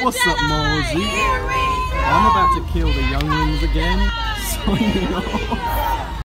What's up, Mosey? I'm about to kill the younglings again. so you know.